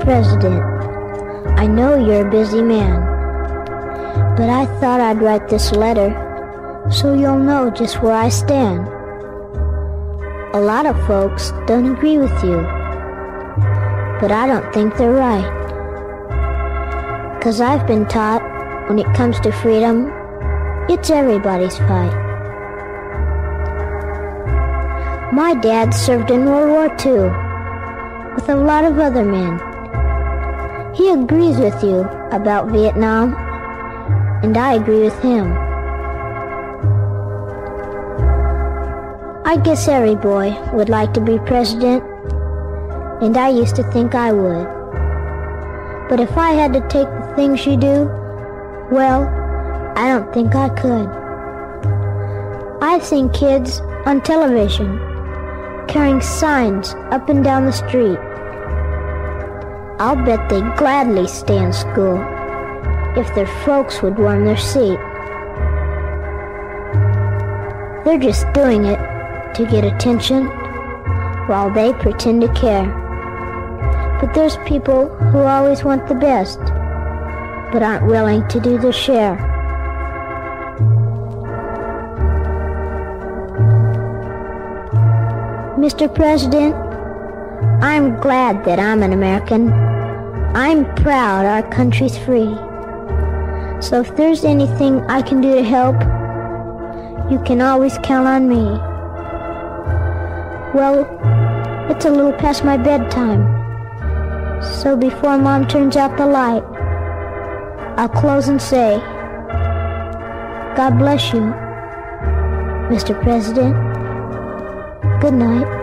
President, I know you're a busy man, but I thought I'd write this letter so you'll know just where I stand. A lot of folks don't agree with you, but I don't think they're right. Cause I've been taught when it comes to freedom, it's everybody's fight. My dad served in World War II with a lot of other men. He agrees with you about Vietnam, and I agree with him. I guess every boy would like to be president, and I used to think I would. But if I had to take the things you do, well, I don't think I could. I've seen kids on television carrying signs up and down the street. I'll bet they'd gladly stay in school if their folks would warm their seat. They're just doing it to get attention while they pretend to care. But there's people who always want the best, but aren't willing to do their share. Mr. President, I'm glad that I'm an American. I'm proud our country's free. So if there's anything I can do to help, you can always count on me. Well, it's a little past my bedtime. So before Mom turns out the light, I'll close and say, God bless you, Mr. President. Good night.